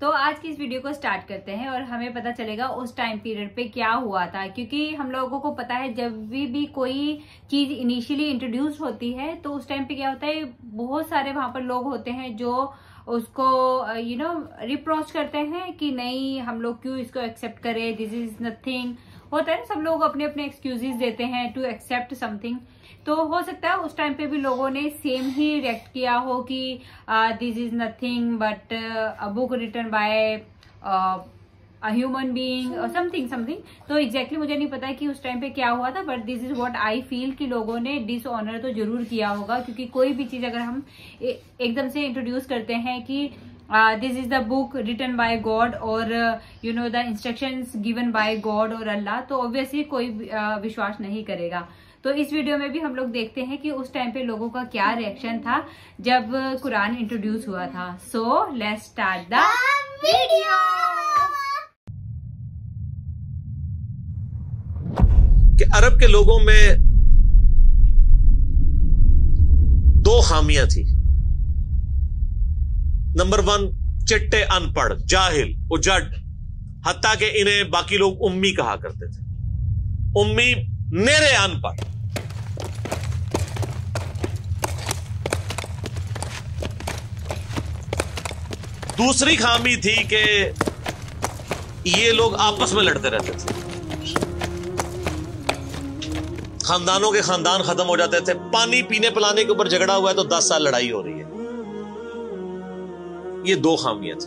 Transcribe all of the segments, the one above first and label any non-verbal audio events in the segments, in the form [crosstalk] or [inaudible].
तो आज की इस वीडियो को स्टार्ट करते हैं और हमें पता चलेगा उस टाइम पीरियड पे क्या हुआ था, क्योंकि हम लोगों को पता है जब भी भी कोई चीज़ इनिशियली इंट्रोड्यूस होती है तो उस टाइम पे क्या होता है, बहुत सारे वहाँ पर लोग होते हैं जो उसको यू नो रिप्रोच करते हैं कि नहीं, हम लोग क्यों इसको एक्सेप्ट करें दिस इज़ नथिंग होता है ना, सब लोग अपने अपने एक्सक्यूजेस देते हैं टू एक्सेप्ट समथिंग तो हो सकता है उस टाइम पे भी लोगों ने सेम ही रिएक्ट किया हो कि this is nothing but a book written by human being something something तो एग्जैक्टली मुझे नहीं पता कि उस टाइम पे क्या हुआ था but this is what I feel कि लोगों ने डिसऑनर तो ज़रूर किया होगा क्योंकि कोई भी चीज़ अगर हम एकदम से इंट्रोड्यूस करते हैं कि this is the book written by God और you know the instruction given by God और अल्लाह तो ऑब्वियसली कोई uh, विश्वास नहीं करेगा। तो इस वीडियो में भी हम लोग देखते हैं कि उस टाइम पे लोगों का क्या रिएक्शन था जब कुरान इंट्रोड्यूस हुआ था। So let's start the video कि अरब के लोगों में दो खामियाँ थी। नंबर वन चिट्टे अनपढ़, जाहिल, उजड, हत्या के इन्हें बाकी लोग उम्मी कहा करते थे। उम्मी मेरे अनपढ़ दूसरी खामी थी कि ये लोग आपस में लड़ते रहते थे। खानदानों के खानदान खत्म हो जाते थे। पानी पीने पिलाने के ऊपर झगड़ा हुआ है तो दस साल लड़ाई हो रही है। ये दो खामियाँ थी।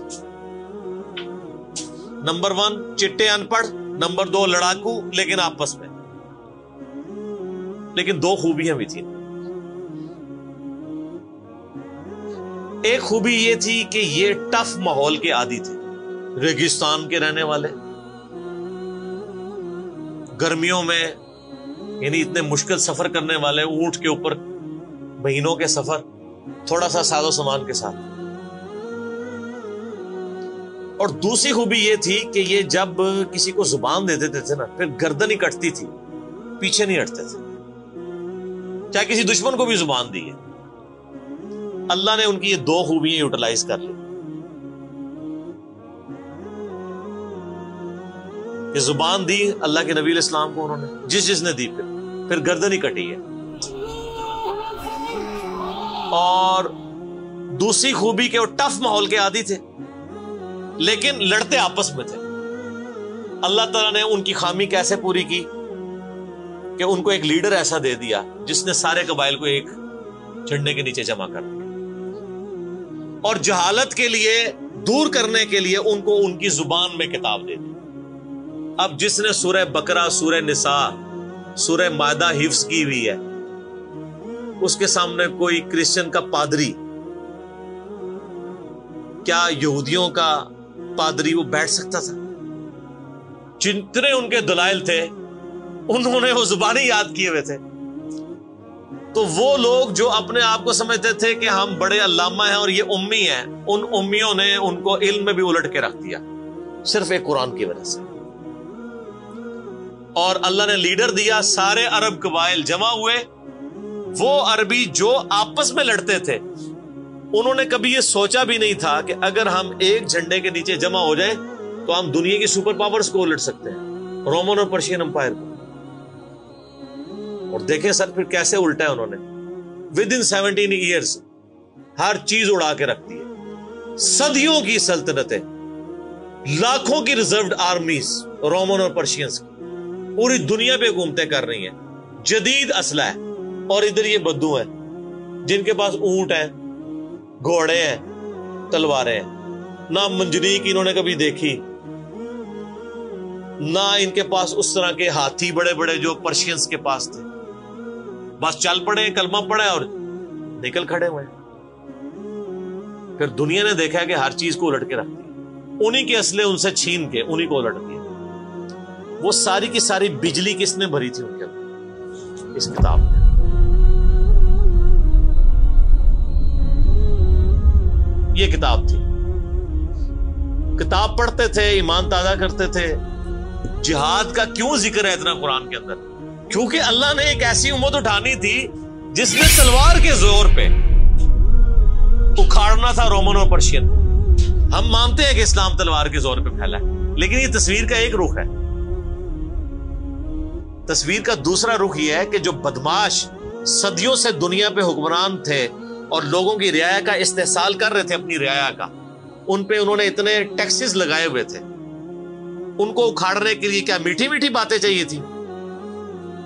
नंबर वन, चिट्टे अनपढ़। नंबर दो, लड़ाकू, लेकिन आपस में। लेकिन दो खूबियाँ भी थी एक खूबी ये थी कि ये टफ माहौल के आदि थे। रेगिस्तान के रहने वाले। गर्मियों में, यानी इतने मुश्किल सफ़र करने वाले, ऊँट के ऊपर, महीनों के सफ़र थोड़ा सा सादो सामान के साथ। और दूसरी खूबी ये थी कि ये जब किसी को ज़ुबान दे देते थे ना, फिर गर्दन ही कटती थी, पीछे नहीं हटते थे। चाहे किसी दुश्मन को भी ज़ुबान दी है। अल्लाह ने उनकी ये दो खूबियाँ यूटिलाइज कर ली। ये ज़ुबान दी अल्लाह के नबी इस्लाम को उन्होंने, जिस जिसने दी फिर। फिर गर्दन ही कटी है। और दूसरी खूबी के वो टफ माहौल के आदि थे, लेकिन लड़ते आपस में थे। अल्लाह ताला ने उनकी खामी कैसे पूरी की? कि उनको एक लीडर ऐसा दे दिया जिसने सारे कबाइल को एक झंडे के नीचे जमा कर दिया। और जहालत के लिए, दूर करने के लिए उनको उनकी ज़ुबान में किताब दे दी। अब जिसने सूरह बकरा, सूरह निसा, सूरह मादा हिफ्स की हुई है, उसके सामने कोई क्रिश्चियन का पादरी, क्या यहूदियों का पादरी वो बैठ सकता था? जितने उनके दलाइल थे उन्होंने वो जुबानी याद किए हुए थे। तो वो लोग जो अपने आप को समझते थे कि हम बड़े अल्लामा हैं और ये उम्मी हैं, उन उम्मियों ने उनको इल्म में भी उलट के रख दिया, सिर्फ़ एक कुरान की वजह से। और अल्लाह ने लीडर दिया, सारे अरब कबाइल जमा हुए। वो अरबी जो आपस में लड़ते थे, उन्होंने कभी ये सोचा भी नहीं था कि अगर हम एक झंडे के नीचे जमा हो जाए तो हम दुनिया की सुपर पावर्स को उलट सकते हैं, रोमन और पर्शियन अंपायर को। और देखें सर फिर कैसे उल्टा है उन्होंने। विद इन सेवनटीन ईयर्स हर चीज़ उड़ा के रखती है। सदियों की सल्तनतें, लाखों की रिज़र्व आर्मीज रोमन और पर्शियंस की, पूरी दुनिया पे घूमते कर रही हैं। जदीद असला है, और इधर ये बद्दू हैं, जिनके पास ऊँट है, घोड़े हैं, तलवारें हैं। ना मंजरीक इन्होंने कभी देखी, ना इनके पास उस तरह के हाथी बड़े बड़े जो पर्शियंस के पास थे। बस चल पड़े कलमा पड़े और निकल खड़े हुए फिर दुनिया ने देखा कि हर चीज़ को उलट के रख उन्हीं के असले उनसे छीन के, उन्हीं को उलट दिया। वो सारी की सारी बिजली किसने भरी थी उनके अंदर? इस किताब में। ये किताब थी। किताब पढ़ते थे, ईमान ताज़ा करते थे। जिहाद का क्यों ज़िक्र है इतना कुरान के अंदर? क्योंकि अल्लाह ने एक ऐसी उम्मत उठानी थी जिसने तलवार के ज़ोर पे उखाड़ना था रोमन और पर्शियन हम मानते हैं कि इस्लाम तलवार के ज़ोर पे फैला है, लेकिन ये तस्वीर का एक रुख है। तस्वीर का दूसरा रुख यह है कि जो बदमाश सदियों से दुनिया पे हुक्मरान थे और लोगों की रियाया का इस्तेसाल कर रहे थे अपनी रियाया का, उन पे उन्होंने इतने टैक्सेस लगाए हुए थे। उनको उखाड़ने के लिए क्या मीठी मीठी बातें चाहिए थी?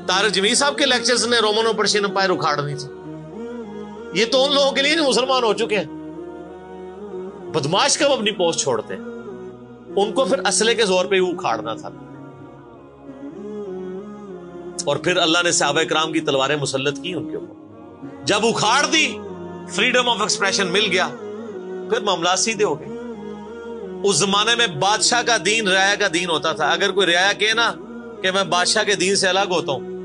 तारक जमीर साहब के लेक्चर्स ने रोमन और पर्शियन अंपायर उखाड़नी थी। ये तो उन लोगों के लिए मुसलमान हो चुके हैं। बदमाश कब अपनी पोस्ट छोड़ते हैं? उनको फिर असले के ज़ोर पे उखाड़ना था। और फिर अल्लाह ने साहब कराम की तलवारें मुसलत की उनके ऊपर। जब उखाड़ दी फ्रीडम ऑफ़ एक्सप्रेशन मिल गया, फिर मामला सीधे हो गए। उस जमाने में बादशाह का दीन रियाया का दीन होता था। अगर कोई रियाया कहे ना कि मैं बादशाह के दीन से अलग होता हूँ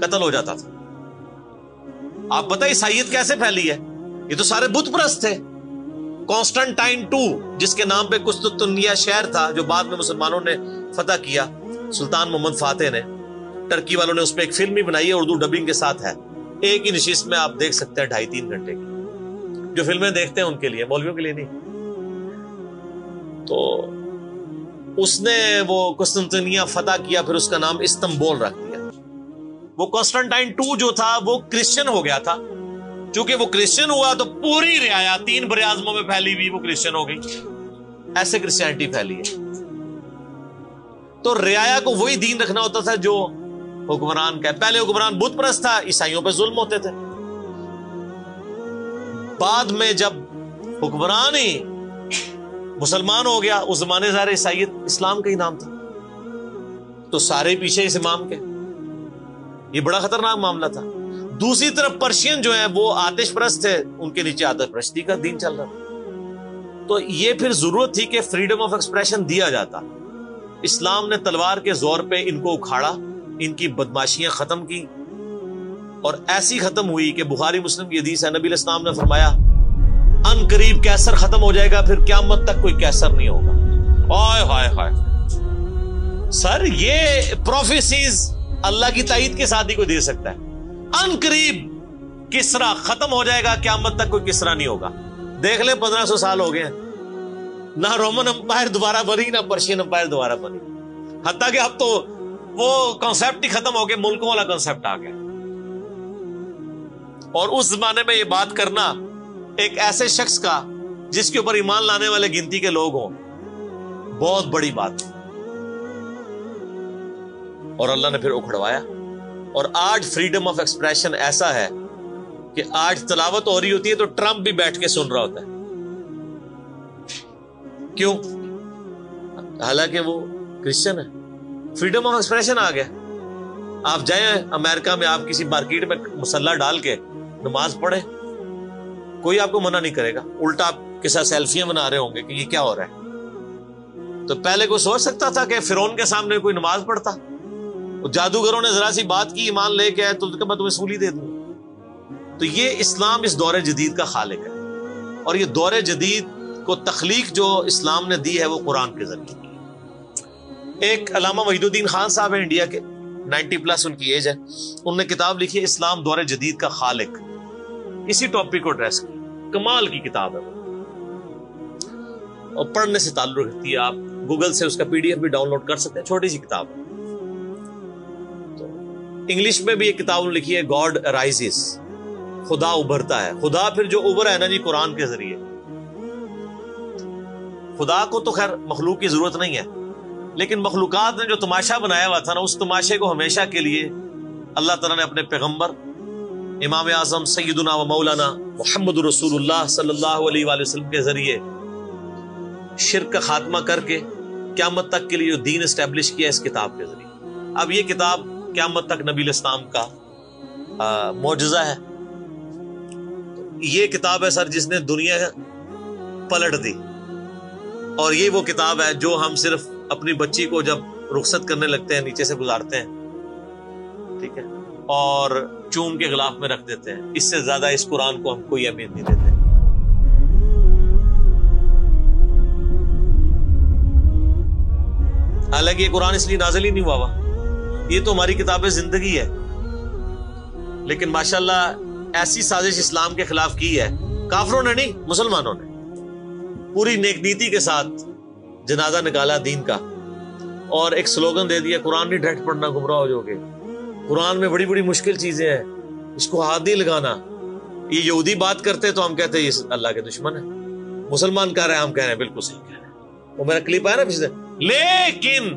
कत्ल हो जाता था। आप पता ईसाइत कैसे फैली है? ये तो सारे बुत प्रस्त थे। कॉन्स्टेंटाइन टू जिसके नाम पे कुस्तुनिया शहर था, जो बाद में मुसलमानों ने फतह किया, सुल्तान मोहम्मद फातेह ने। टर्की वालों ने उस पर एक फ़िल्म भी बनाई है, उर्दू डबिंग के साथ है। एक ही नशिस्त में आप देख सकते हैं ढाई तीन घंटे की। जो फ़िल्में देखते हैं उनके लिए, मौलवियों के लिए नहीं। तो उसने वो कुस्तुनिया फतह किया, फिर उसका नाम इस्तंबोल रख दिया। वो कॉन्स्टेंटाइन टू जो था, वो क्रिश्चियन हो गया था। क्योंकि वो क्रिश्चियन हुआ तो पूरी रियाया, तीन बर में फैली हुई वो क्रिश्चियन हो गई। ऐसे क्रिश्चियनिटी फैली है। तो रियाया को वही दीन रखना होता था जो हुक्मरान का पहले हुक्मरान बुत था, ईसाइयों पर जुल्म होते थे। बाद में जब हुक्मरान ही मुसलमान हो गया, उस जमाने सारे ईसाइत इस्लाम का ही नाम था। तो सारे पीछे इस इमाम के। ये बड़ा खतरनाक मामला था। दूसरी तरफ़ पर्शियन जो है, वो आतिश प्रस्त थे, उनके नीचे आतिश का दिन चल रहा तो ये फिर ज़रूरत थी कि फ्रीडम ऑफ़ एक्सप्रेशन दिया जाता। इस्लाम ने तलवार के ज़ोर पे इनको उखाड़ा, इनकी बदमाशियाँ खत्म की। और ऐसी खत्म हुई कि बुखारी, मुस्लिम की हदीस है, नबी इस्लाम ने फरमाया, अन करीब कैसर खत्म हो जाएगा, फिर क्यामत तक कोई कैसर नहीं होगा। हाय हाय हाय। सर, ये प्रोफेसीज अल्लाह की ताइद के साथ ही कोई दे सकता है। अन करीब किसरा खत्म हो जाएगा, क्यामत तक कोई किसरा नहीं होगा। देख ले, पंद्रह सौ साल हो गए। ना रोमन अंपायर दोबारा बनी, ना पर्शियन अंपायर दोबारा बनी। हत्या कि अब तो वो कॉन्सेप्ट ही खत्म हो गया मुल्कों वाला कॉन्सेप्ट आ गया। और उस जमाने में ये बात करना एक ऐसे शख्स का, जिसके ऊपर ईमान लाने वाले गिनती के लोग हों, बहुत बड़ी बात। और अल्लाह ने फिर उखड़वाया। और आज फ्रीडम ऑफ़ एक्सप्रेशन ऐसा है कि आज तलावत हो रही होती है तो ट्रंप भी बैठ के सुन रहा होता है। क्यों? हालाँकि वो क्रिश्चियन है। फ्रीडम ऑफ़ एक्सप्रेशन आ गया। आप जाए अमेरिका में, आप किसी मार्केट में मसल्ला डाल के नमाज़ पढ़े। कोई आपको मना नहीं करेगा। उल्टा आप के साथ सेल्फियाँ बना रहे होंगे कि ये क्या हो रहा है। तो पहले कोई सोच सकता था कि फिर के सामने कोई नमाज़ पढ़ता? जादूगरों ने जरा सी बात की, ईमान लेके आए तो मैं तुम्हें सूली दे दूँगा तो ये इस्लाम इस दौरे जदीद का खालिक है। और ये दौरे जदीद को तख्लीक जो इस्लाम ने दी है, वो कुरान के ज़रिए एक अलामा वहीदुद्दीन खान साहब है इंडिया के 90 प्लस उनकी एज है। उनने किताब लिखी है, इस्लाम दौरे जदीद का खालिक। इसी टॉपिक को एड्रेस की कमाल की किताब है और पढ़ने से ताल्लुक रखती है आप। गूगल से उसका पीडीएफ भी डाउनलोड कर सकते हैं, छोटी सी किताब। तो इंग्लिश में भी एक किताब लिखी है गॉड राइजिस खुदा उभरता है। खुदा फिर जो उभरा है ना जी, कुरान के ज़रिए। खुदा को तो खैर मखलूक की ज़रूरत नहीं है। लेकिन मखलूक़ात ने जो तमाशा बनाया हुआ था ना, उस तमाशे को हमेशा के लिए अल्लाह तला ने अपने पैगंबर इमाम आज़म सैदना व मौलाना मोहम्मद रसूलुल्लाह सल्लल्लाहु के ज़रिए शिरक का खात्मा करके, क्यामत तक के लिए जो दीन इस्टेब्लिश किया इस किताब के ज़रिए। अब ये किताब क्यामत तक नबी इस्लाम का मुआजा है। ये किताब है सर जिसने दुनिया पलट दी। और ये वो किताब है जो हम सिर्फ़ अपनी बच्ची को जब रुखसत करने लगते हैं, नीचे से गुजारते हैं, ठीक है, और चूम के खिलाफ में रख देते हैं। इससे ज़्यादा इस कुरान को हम कोई अहमियत नहीं देते। हालाँकि ये कुरान इसलिए नाजल ही नहीं हुआ ये तो हमारी किताब ज़िंदगी है। लेकिन माशाल्लाह, ऐसी साजिश इस्लाम के खिलाफ की है। काफरों ने नहीं, मुसलमानों ने। पूरी नेक नीति के साथ जनाजा निकाला दीन का। और एक स्लोगन दे दिया, कुरान नहीं डायरेक्ट पढ़ना गुमराह हो जाओगे। कुरान में बड़ी बड़ी मुश्किल चीज़ें हैं। इसको हाथ नहीं लगाना। ये यहूदी बात करते तो हम कहते हैं ये अल्लाह के दुश्मन है। मुसलमान कह रहे हैं, हम कह रहे हैं, बिल्कुल सही कह रहे हैं। वो मेरा क्लिप आया ना पिछले लेकिन,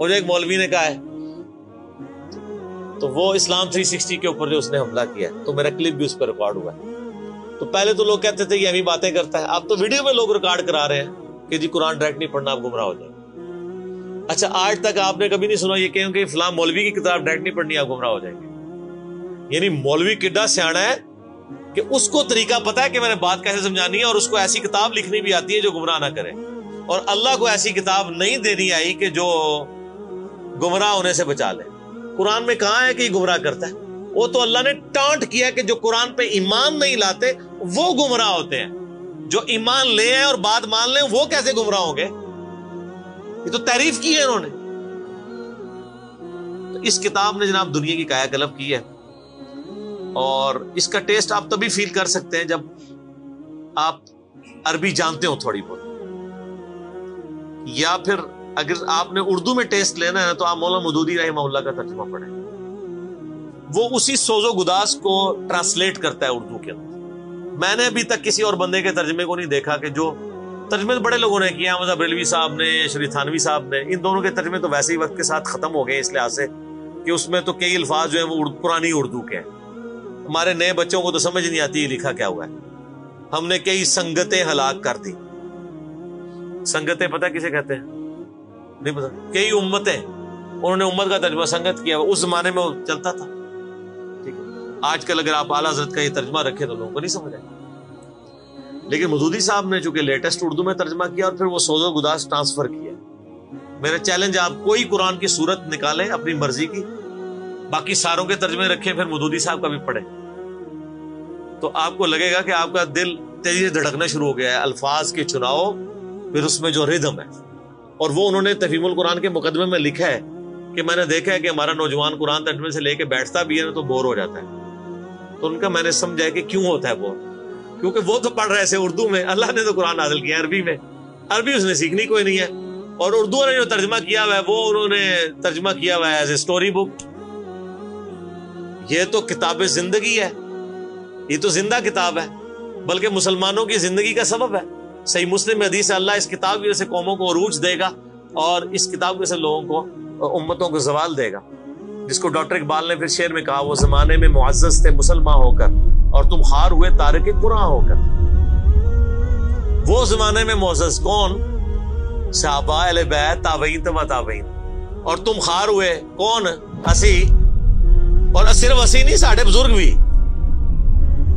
और एक मौलवी ने कहा है तो वो इस्लाम 360 के ऊपर जो उसने हमला किया तो मेरा क्लिप भी उस पर रिकॉर्ड हुआ है। तो पहले तो लोग कहते थे ये अभी बातें करता है। अब तो वीडियो में लोग रिकॉर्ड करा रहे हैं कि जी कुरान डायरेक्ट नहीं पढ़ना, आप गुमराह हो जाए अच्छा आज तक आपने कभी नहीं सुना ये कहें कि फ़िलहाल मौलवी की किताब डायरेक्ट नहीं पढ़नी, आप गुमराह हो जाएँगे। यानी मौलवी किड्डा सियाणा है कि उसको तरीका पता है कि मैंने बात कैसे समझानी है और उसको ऐसी किताब लिखनी भी आती है जो गुमराह ना करे। और अल्लाह को ऐसी किताब नहीं देनी आई कि जो गुमराह होने से बचा ले। कुरान में कहा है कि गुमराह करता है। वो तो अल्लाह ने टांट किया कि जो कुरान पे ईमान नहीं लाते, वो गुमराह होते हैं। जो ईमान ले हैं और बात मान लें, वो कैसे गुमराह होंगे? ये तो तारीफ़ की है इन्होंने। तो इस किताब ने जनाब दुनिया की कायाकल्प की है। और इसका टेस्ट आप तभी फील कर सकते हैं जब आप अरबी जानते हो थोड़ी बहुत। या फिर अगर आपने उर्दू में टेस्ट लेना है तो आप मौला मदूदी रही का तर्जुमा पढ़ें। वो उसी सोजो गुदास को ट्रांसलेट करता है उर्दू के अंदर। मैंने अभी तक किसी और बंदे के तर्जमे को नहीं देखा कि जो तर्जमे तो बड़े लोगों ने किया मतलब रेलवी साहब ने, श्री थानवी साहब ने, इन दोनों के तर्जमे तो वैसे ही वक्त के साथ खत्म हो गए इस लिहाज से कि उसमें तो कई अल्फाज जो है वो पुरानी उर्दू के हैं। हमारे नए बच्चों को तो समझ नहीं आती लिखा क्या हुआ है। हमने कई संगतें हलाक कर दी। संगतें पता किसे कहते हैं? नहीं पता। कई उम्मतें, उन्होंने उम्मत का तर्जमा संगत किया। उस जमाने में वो चलता था। ठीक है। आजकल अगर आप आला हज़रत का ये तर्जमा रखे तो लोगों को नहीं समझ आएगा। लेकिन मजूदी साहब ने चूँकि लेटेस्ट उर्दू में तर्जमा किया और फिर वो सोजो गुदास ट्रांसफ़र किया। मेरा चैलेंज आप कोई कुरान की सूरत निकालें अपनी मर्ज़ी की। बाकी सारों के तर्जमे रखें, फिर मदूदी साहब का भी पढ़े। तो आपको लगेगा कि आपका दिल तेज़ी से धड़कना शुरू हो गया है। अल्फाज के चुनाव, फिर उसमें जो रिदम है। और वो उन्होंने तफीमुल कुरान के मुकदमे में लिखा है कि मैंने देखा है कि हमारा नौजवान कुरान तर्जमे से लेके बैठता भी है ना तो बोर हो जाता है। तो उनका मैंने समझा कि क्यों होता है बोर? क्योंकि वो तो पढ़ रहे थे उर्दू में। अल्लाह ने तो कुरान हासिल किया अरबी में। अरबी उसने सीखनी कोई नहीं है। और उर्दू ने जो तर्जमा किया हुआ है, वो उन्होंने तर्जमा किया हुआ है एज ए स्टोरी बुक ये तो किताब ज़िंदगी है। ये तो ज़िंदा किताब है। बल्कि मुसलमानों की ज़िंदगी का सबब है। सही मुस्लिम में हदीस अल्लाह इस किताब की वजह से कौमों को अरूज देगा और इस किताब की वजह से लोगों को उम्मतों को जवाल देगा। जिसको डॉक्टर इकबाल ने फिर शेर में कहा, वो जमाने में मुआजस थे, मुसलमान होकर, और तुम हार हुए तारे के कुरान होकर। वो जमाने में मोजस कौन? साहबा ताबईन तबा ताबईन। और तुम हार हुए कौन? असी। और सिर्फ़ असी नहीं, साढ़े बुज़ुर्ग भी।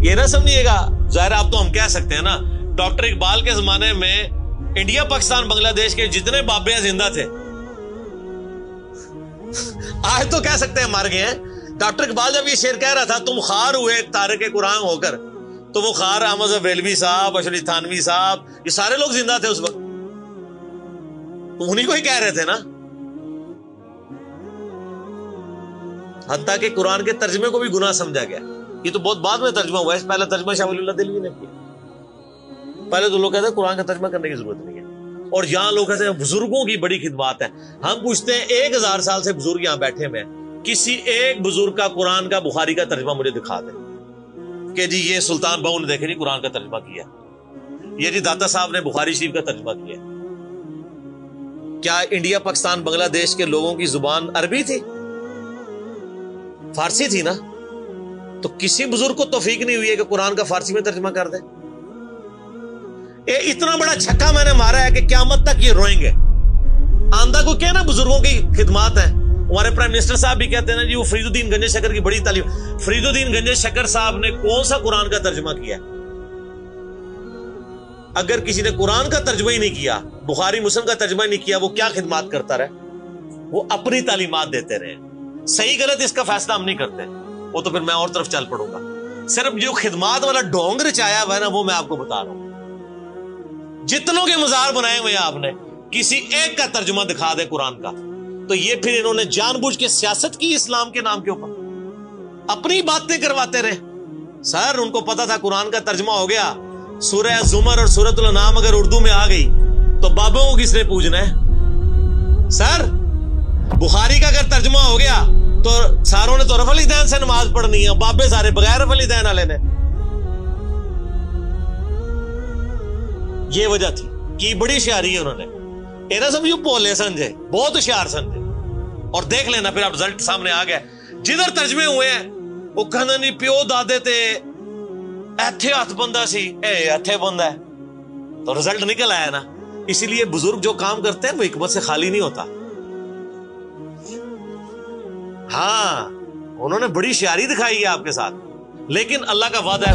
ये ना समझिएगा, ज़ाहिर आप तो हम कह सकते हैं ना डॉक्टर इकबाल के जमाने में इंडिया, पाकिस्तान, बांग्लादेश के जितने बाबे ज़िंदा थे। आज तो कह सकते हैं मर गए हैं। डॉक्टर इकबाल जब ये शेर कह रहा था, तुम खार हुए तारे के कुरान होकर तो वो खार अहमद वेलवी साहब अशरी थानवी साहब, ये सारे लोग ज़िंदा थे उस वक्त। उन्हीं को ही कह रहे थे ना? हत्या के कुरान के तर्जमे को भी गुनाह समझा गया। ये तो बहुत बाद में तर्जमा हुआ है। पहला तर्जमा शाह ने किया। पहले तो लोग कहते हैं कुरान का तर्जमा करने की ज़रूरत नहीं है। और यहाँ लोग कहते हैं बुज़ुर्गों की बड़ी खिदमात है। हम पूछते हैं, एक हज़ार साल से बुज़ुर्ग यहाँ बैठे हुए किसी एक बुज़ुर्ग का कुरान का बुखारी का तर्जमा मुझे दिखा दे। कि जी ये सुल्तान बहू ने देखे जी कुरान का तर्जमा किया। ये जी दाता साहब ने बुखारी शरीफ का तर्जमा किया। क्या इंडिया, पाकिस्तान, बांग्लादेश के लोगों की ज़ुबान अरबी थी? फारसी थी ना? तो किसी बुज़ुर्ग को तोफीक नहीं हुई है कि कुरान का फारसी में तर्जमा कर दे। ये इतना बड़ा छक्का मैंने मारा है कि क्यामत तक ये रोएँगे। आंदा को क्या ना, बुज़ुर्गों की खिदमत है। हमारे प्राइम मिनिस्टर साहब भी कहते हैं ना, जी, वो फरीदुद्दीन गंजे शकर की बड़ी तालीम फरीदुद्दीन गंजे शकर साहब ने कौन सा कुरान का तर्जमा किया अगर किसी ने कुरान का तर्जमा ही नहीं किया, बुखारी मुस्लिम का तर्जमा नहीं किया, वो क्या खिदमत करता रहे? वो अपनी तालीमत देते रहे। सही गलत इसका फैसला हम नहीं करते। वो तो फिर मैं और तरफ़ चल पड़ूँगा। सिर्फ़ जो खिदमत वाला डोंग रचाया हुआ है ना, वो मैं आपको बता रहा हूँ। जितनों के मजार बनाए हुए आपने, किसी एक का तर्जुमा दिखा दे कुरान का। तो ये फिर इन्होंने जानबूझ के सियासत की इस्लाम के नाम के ऊपर। अपनी बातें करवाते रहे। सर, उनको पता था कुरान का तर्जमा हो गया। सूरह जुमर और सूरत नाम अगर उर्दू में आ गई तो बाबों को किसने पूजना है? सर, बुखारी का अगर तर्जमा हो गया तो सारों ने तो रफली दैन से नमाज़ पढ़नी है, बाबे सारे बगैर रफली दैन वाले ने। ये वजह थी कि बड़ी शारी है उन्होंने ਇਹਨਾਂ सब यू भोले समझे बहुत होशियार समझे और देख लेना फिर आप रिजल्ट सामने आ गया जिधर तर्जमे हुए हैं वो कहना नहीं प्यो दादे ते ਇੱਥੇ ਹੱਥ ਬੰਦਾ ਸੀ ਇਹ ਇੱਥੇ ਬੰਦਾ है तो रिजल्ट निकल आया ना इसीलिए बुजुर्ग जो काम करते हैं वो हिकमत से खाली नहीं होता हाँ उन्होंने बड़ी शायरी दिखाई है आपके साथ लेकिन अल्लाह का वादा है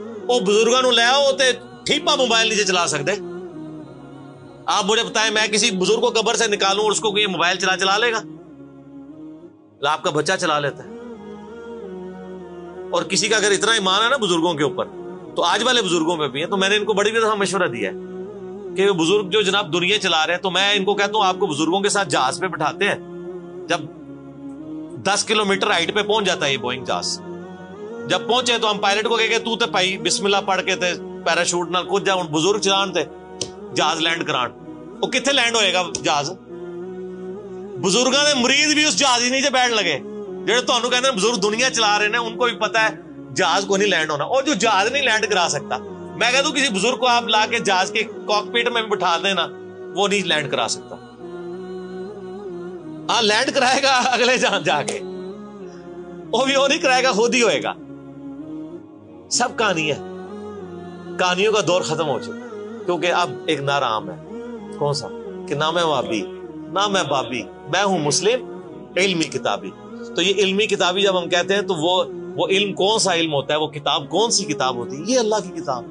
वो ले आओ तो ठीपा मोबाइल नीचे चला सकते आप मुझे बताएँ, मैं किसी बुज़ुर्ग को कबर से निकालूं और उसको ये मोबाइल चला चला लेगा? आपका बच्चा चला लेता है। और किसी का अगर इतना ईमान है ना बुज़ुर्गों के ऊपर तो आज वाले बुज़ुर्गों में भी है तो मैंने इनको बड़ी दफ़ा मशवरा दिया है कि बुज़ुर्ग जो जनाब दुनिया चला रहे हैं तो मैं इनको कहता हूँ, आपको बुज़ुर्गों के साथ जहाज़ पे बिठाते हैं, जब दस किलोमीटर हाइट पे पहुँच जाता है ये बोइंग जहाज़। जब पहुंचे तो हम पायलट को कहे तू तो भाई बिस्मिल्लाह पढ़ के थे पैराशूट ना कुछ जा बुजुर्ग चलान थे जहाज लैंड करान वो कितने लैंड होएगा जहाज बुजुर्गों ने मरीज भी उस जहाज ही नीचे बैठ लगे ਜਿਹੜੇ ਤੁਹਾਨੂੰ ਕਹਿੰਦੇ ਨੇ ਬਜ਼ੁਰਗ ਦੁਨੀਆ ਚਲਾ ਰਹੇ ਨੇ उनको भी पता है जहाज को नहीं लैंड होना और जो जहाज नहीं लैंड करा सकता मैं कहता हूं किसी बुजुर्ग को आप ला के जहाज के कॉकपिट में भी बिठा देना वो नहीं लैंड करा सकता हाँ लैंड कराएगा अगले जहां जाके वो भी वो नहीं कराएगा खुद ही होएगा सब कहानी है। कहानियों का दौर खत्म हो चुका क्योंकि अब एक नारा आम है। कौन सा? कि नाम है वाबी नाम है बाबी, मैं हूँ मुस्लिम, इल्मी किताबी। तो ये इल्मी किताबी जब हम कहते हैं तो वो वो इल्म कौन सा इल्म होता है? वो किताब कौन सी किताब होती है? ये अल्लाह की किताब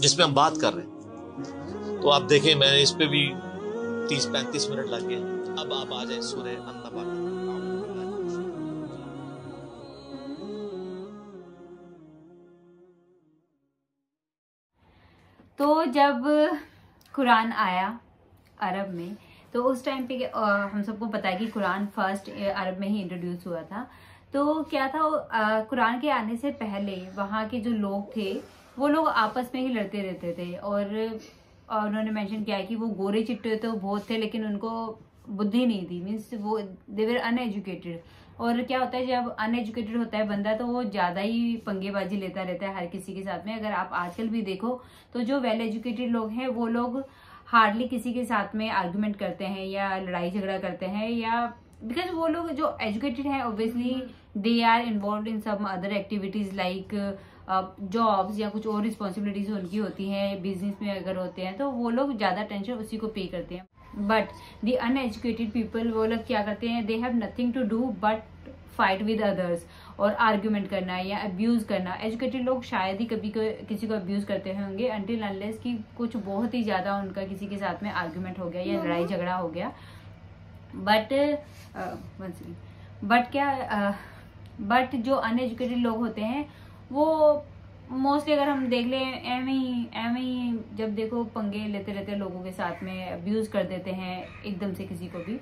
जिसपे हम बात कर रहे हैं। तो आप देखें मैंने इस पे भी तीस पैंतीस मिनट लग गए अब आप आ जाए सूर्य अन्नबा तो जब कुरान आया अरब में तो उस टाइम पे हम सबको पता है कि कुरान फ़र्स्ट अरब में ही इंट्रोड्यूस हुआ था। तो क्या था कुरान के आने से पहले वहाँ के जो लोग थे वो लोग आपस में ही लड़ते रहते थे। और, उन्होंने मेंशन किया कि वो गोरे चिट्टे तो बहुत थे लेकिन उनको बुद्धि नहीं थी। मीन्स वो देवर अनएजुकेटेड और क्या होता है जब अनएजुकेटेड होता है बंदा तो वो ज़्यादा ही पंगेबाजी लेता रहता है हर किसी के साथ में। अगर आप आजकल भी देखो तो जो वेल एजुकेटेड लोग हैं वो लोग हार्डली किसी के साथ में आर्ग्यूमेंट करते हैं या लड़ाई झगड़ा करते हैं या बिकॉज़ वो लोग जो एजुकेटेड हैं obviously they are involve in some other activities like jobs या कुछ और रिस्पॉन्सिबिलिटीज उनकी होती हैं बिज़नेस में अगर होते हैं तो वो लोग ज़्यादा टेंशन उसी को पे करते हैं। बट दी अनएजुकेटेड पीपल वो लोग क्या करते हैं? They have nothing to do but fight with others और आर्ग्यूमेंट करना या अब्यूज करना। एजुकेटेड लोग शायद ही कभी को, किसी को अब्यूज करते होंगे अनटिल अनलेस की कुछ बहुत ही ज़्यादा उनका किसी के साथ में आर्ग्यूमेंट हो गया या लड़ाई झगड़ा हो गया। बट बट क्या बट जो अनएजुकेटेड लोग होते हैं वो मोस्टली अगर हम देख लें एम ही एम ही जब देखो पंगे लेते रहते लोगों के साथ में अब्यूज कर देते हैं एकदम से किसी को भी।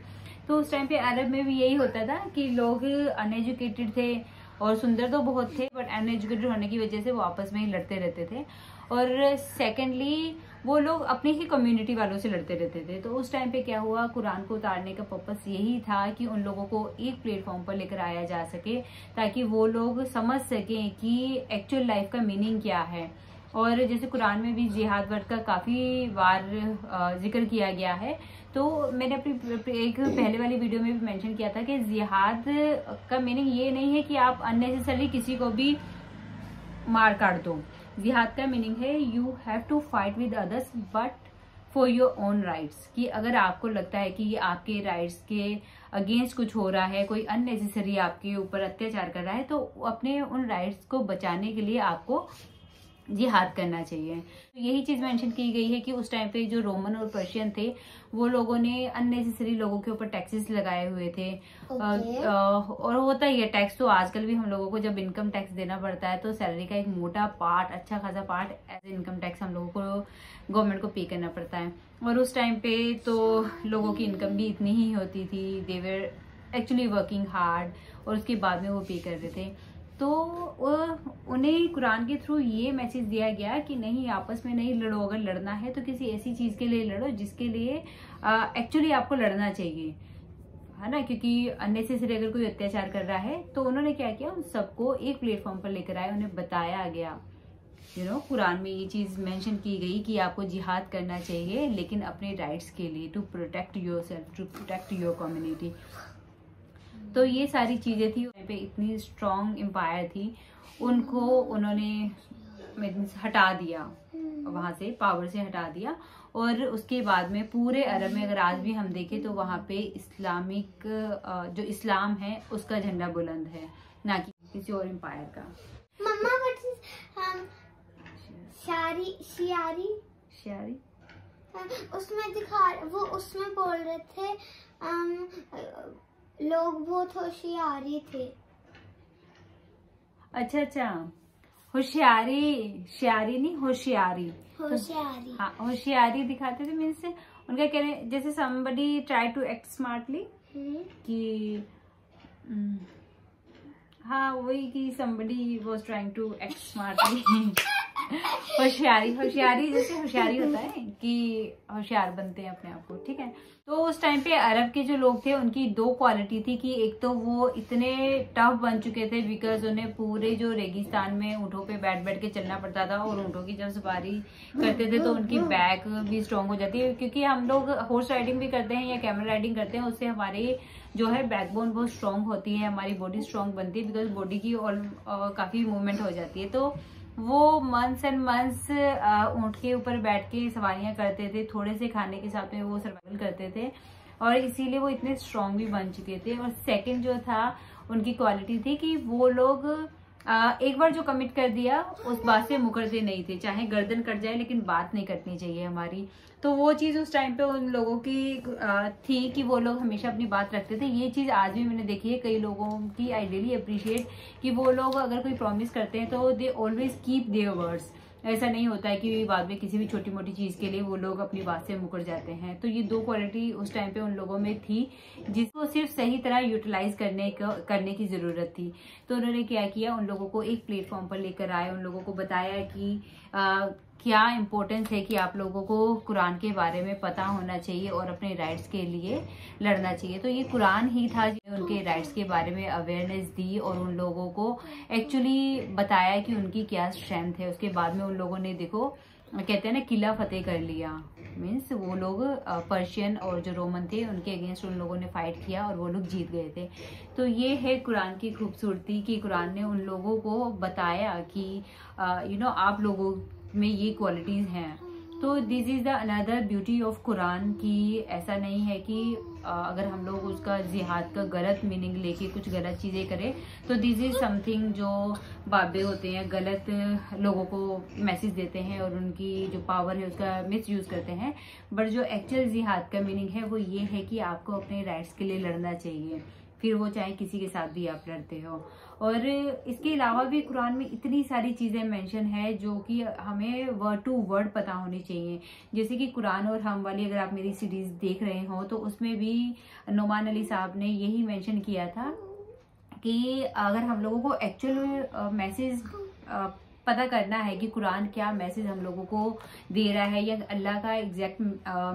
तो उस टाइम पे अरब में भी यही होता था कि लोग अनएजुकेटेड थे और सुंदर तो बहुत थे बट अनएजुकेटेड होने की वजह से वो आपस में ही लड़ते रहते थे। और सेकेंडली वो लोग अपनी ही कम्युनिटी वालों से लड़ते रहते थे। तो उस टाइम पे क्या हुआ, कुरान को उतारने का पर्पस यही था कि उन लोगों को एक प्लेटफॉर्म पर लेकर आया जा सके, ताकि वो लोग समझ सकें कि एक्चुअल लाइफ का मीनिंग क्या है। और जैसे कुरान में भी जिहाद वर्ड का काफ़ी बार ज़िक्र किया गया है। तो मैंने अपनी एक पहले वाली वीडियो में भी मेंशन किया था कि जिहाद का मीनिंग ये नहीं है कि आप अननेसेसरी किसी को भी मार काट दो। जिहाद का मीनिंग है you have to fight with others but for your own rights कि अगर आपको लगता है कि ये आपके राइट्स के अगेंस्ट कुछ हो रहा है, कोई अननेसेसरी आपके ऊपर अत्याचार कर रहा है तो अपने उन राइट्स को बचाने के लिए आपको जिहाद करना चाहिए। तो यही चीज़ मेंशन की गई है कि उस टाइम पे जो रोमन और पर्शियन थे वो लोगों ने अननेसेसरी लोगों के ऊपर टैक्सेस लगाए हुए थे। Okay. और होता ही है टैक्स तो आजकल भी हम लोगों को जब इनकम टैक्स देना पड़ता है तो सैलरी का एक मोटा पार्ट अच्छा खासा पार्ट एज इनकम टैक्स हम लोगों को गवर्नमेंट को पे करना पड़ता है। और उस टाइम पे तो लोगों की इनकम भी इतनी ही होती थी देवर एक्चुअली वर्किंग हार्ड और उसके बाद में वो पे कर रहे थे। तो उन्हें कुरान के थ्रू ये मैसेज दिया गया कि नहीं, आपस में नहीं लड़ो, अगर लड़ना है तो किसी ऐसी चीज़ के लिए लड़ो जिसके लिए एक्चुअली आपको लड़ना चाहिए। है ना? क्योंकि अननेसेसरी अगर कोई अत्याचार कर रहा है तो उन्होंने क्या किया? उन सबको एक प्लेटफॉर्म पर लेकर आए, उन्हें बताया गया। यू नो कुरान में ये चीज़ मेंशन की गई कि आपको जिहाद करना चाहिए, लेकिन अपने राइट्स के लिए to protect yourself to protect your community तो ये सारी चीज़ें थी। पे इतनी स्ट्रॉन्ग एम्पायर थी। उनको उन्होंने हटा दिया। वहाँ से पावर से हटा दिया। और उसके बाद में पूरे अरब में अगर आज भी हम देखें तो वहाँ पे इस्लामिक जो इस्लाम है उसका झंडा बुलंद है। ना कि किसी और एम्पायर का। मम्मा इज़ um शारी शियारी? शारी um, उसमें दिखा वो उसमें बोल रहे थे um, लोग बहुत होशियारी थे। अच्छा अच्छा। होशियारी शियारी नहीं होशियारी। होशियारी। हाँ होशियारी दिखाते थे मीन्स उनका कहने जैसे somebody try to act smartly कि हम्म, हाँ वही कि somebody was trying to act smartly होशियारी होशियारी जैसे होशियारी होता है कि होशियार बनते हैं अपने आप को, ठीक है? तो उस टाइम पे अरब के जो लोग थे, उनकी दो क्वालिटी थी कि एक तो वो इतने टफ बन चुके थे बिकॉज़ उन्हें पूरे जो रेगिस्तान में ऊँटों पे बैठ बैठ के चलना पड़ता था और ऊँटों की जब सवारी करते थे तो उनकी बैक भी स्ट्रांग हो जाती है क्योंकि हम लोग हॉर्स राइडिंग भी करते हैं या कैमरा राइडिंग करते हैं, उससे हमारी जो है बैकबोन बहुत स्ट्रांग होती है, हमारी बॉडी स्ट्रांग बनती है बिकॉज़ बॉडी की और काफ़ी मूवमेंट हो जाती है। तो वो मंथ्स एंड मंथ्स ऊँट के ऊपर बैठ के सवारियाँ करते थे, थोड़े से खाने के साथ में वो सर्वाइवल करते थे। और इसीलिए वो इतने स्ट्रांग भी बन चुके थे। और सेकंड जो था, उनकी क्वालिटी थी कि वो लोग आ, एक बार जो कमिट कर दिया उस बात से मुकरते नहीं थे। चाहे गर्दन कट जाए लेकिन बात नहीं करनी चाहिए हमारी। तो वो चीज़ उस टाइम पे उन लोगों की थी कि वो लोग हमेशा अपनी बात रखते थे। ये चीज़ आज भी मैंने देखी है। कई लोगों की आई रियली अप्रिशिएट कि वो लोग अगर कोई प्रॉमिस करते हैं तो they always keep their words ऐसा नहीं होता है कि बाद में किसी भी छोटी मोटी चीज़ के लिए वो लोग अपनी बात से मुकर जाते हैं। तो ये दो क्वालिटी उस टाइम पे उन लोगों में थी जिसको सिर्फ़ सही तरह यूटिलाइज करने का करने की ज़रूरत थी। तो उन्होंने क्या किया उन लोगों को एक प्लेटफॉर्म पर लेकर आए उन लोगों को बताया कि आ, क्या इम्पोर्टेंस है कि आप लोगों को कुरान के बारे में पता होना चाहिए और अपने राइट्स के लिए लड़ना चाहिए? तो ये कुरान ही था जो उनके राइट्स के बारे में अवेयरनेस दी और उन लोगों को एक्चुअली बताया कि उनकी क्या स्ट्रेंथ है। उसके बाद में उन लोगों ने देखो, कहते हैं ना, किला फतेह कर लिया। मीन्स वो लोग पर्शियन और जो रोमन थे, उनके अगेंस्ट उन लोगों ने फाइट किया और वो लोग जीत गए थे। तो ये है कुरान की खूबसूरती कि कुरान ने उन लोगों को बताया कि यू नो आप लोगों में ये क्वालिटीज हैं। तो this is the another beauty of Quran कि ऐसा नहीं है कि अगर हम लोग उसका जिहाद का गलत मीनिंग लेके कुछ गलत चीज़ें करें तो दिस इज़ समथिंग जो बाबे होते हैं, गलत लोगों को मैसेज देते हैं और उनकी जो पावर है उसका मिस यूज़ करते हैं। बट जो एक्चुअल जिहाद का मीनिंग है वो ये है कि आपको अपने राइट्स के लिए लड़ना चाहिए। फिर वो चाहे किसी के साथ भी आप लड़ते हो। और इसके अलावा भी कुरान में इतनी सारी चीज़ें मेंशन है जो कि हमें वर्ड टू वर्ड पता होनी चाहिए। जैसे कि कुरान और हम वाली अगर आप मेरी सीरीज़ देख रहे हो तो उसमें भी नुमान अली साहब ने यही मेंशन किया था कि अगर हम लोगों को एक्चुअल मैसेज पता करना है कि कुरान क्या मैसेज हम लोगों को दे रहा है या अल्लाह का एग्जैक्ट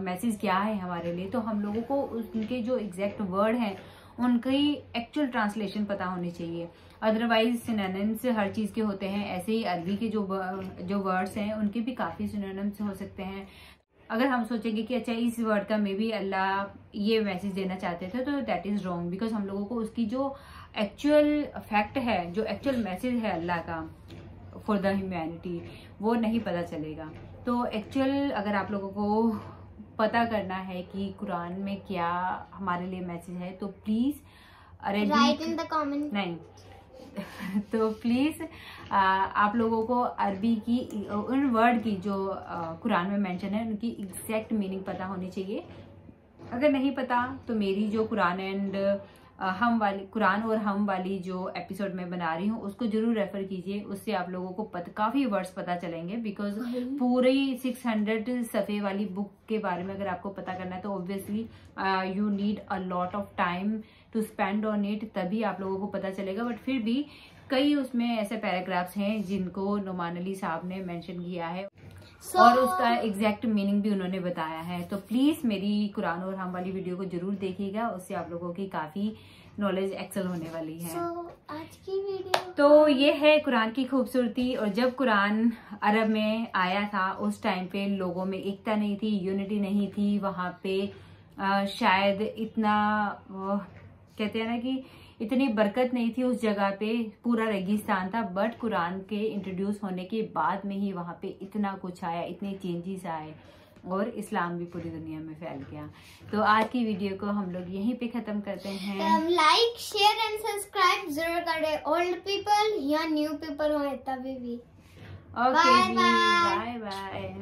मैसेज क्या है हमारे लिए तो हम लोगों को उनके जो एग्जैक्ट वर्ड हैं उनकी एक्चुअल ट्रांसलेशन पता होनी चाहिए। अदरवाइज़ सिनोनिम्स हर चीज़ के होते हैं। ऐसे ही अरबी के जो जो वर्ड्स हैं, उनके भी काफ़ी सिनोनिम्स हो सकते हैं। अगर हम सोचेंगे कि अच्छा इस वर्ड का मे बी अल्लाह ये मैसेज देना चाहते थे तो दैट इज़ रॉन्ग बिकॉज़ हम लोगों को उसकी जो एक्चुअल फैक्ट है, जो एक्चुअल मैसेज है अल्लाह का फॉर द ह्यूमैनिटी वो नहीं पता चलेगा। तो एक्चुअल अगर आप लोगों को पता करना है कि कुरान में क्या हमारे लिए मैसेज है तो please write in the comment नहीं। [laughs] तो प्लीज़ आप लोगों को अरबी की उन वर्ड की जो आ, कुरान में मेंशन है उनकी एग्जैक्ट मीनिंग पता होनी चाहिए। अगर नहीं पता तो मेरी जो कुरान एंड हम वाली कुरान और हम वाली जो एपिसोड में बना रही हूँ उसको ज़रूर रेफर कीजिए उससे आप लोगों को पत, काफ़ी वर्ड्स पता चलेंगे बिकॉज़ पूरी 600 सफ़े वाली बुक के बारे में अगर आपको पता करना है तो obviously you need a lot of time to spend on it तभी आप लोगों को पता चलेगा। बट फिर भी कई उसमें ऐसे पैराग्राफ्स हैं जिनको नुमान अली साहब ने मेंशन किया है। So- और उसका एग्जैक्ट मीनिंग भी उन्होंने बताया है। तो प्लीज़ मेरी कुरान और हम वाली वीडियो को ज़रूर देखिएगा। उससे आप लोगों की काफ़ी नॉलेज एक्सेल होने वाली है। सो आज की वीडियो तो ये है कुरान की खूबसूरती और जब कुरान अरब में आया था उस टाइम पे लोगों में एकता नहीं थी यूनिटी नहीं थी। वहाँ पे अ, शायद इतना कहते हैं ना कि इतनी बरकत नहीं थी उस जगह पे पूरा रेगिस्तान था बट कुरान के इंट्रोड्यूस होने के बाद में ही वहाँ पे इतना कुछ आया इतने चेंजेस आए और इस्लाम भी पूरी दुनिया में फैल गया। तो आज की वीडियो को हम लोग यहीं पे खत्म करते हैं। लाइक शेयर एंड सब्सक्राइब ज़रूर करें। ओल्ड पीपल या न्यू पीपल हो तभी भी। ओके. Bye bye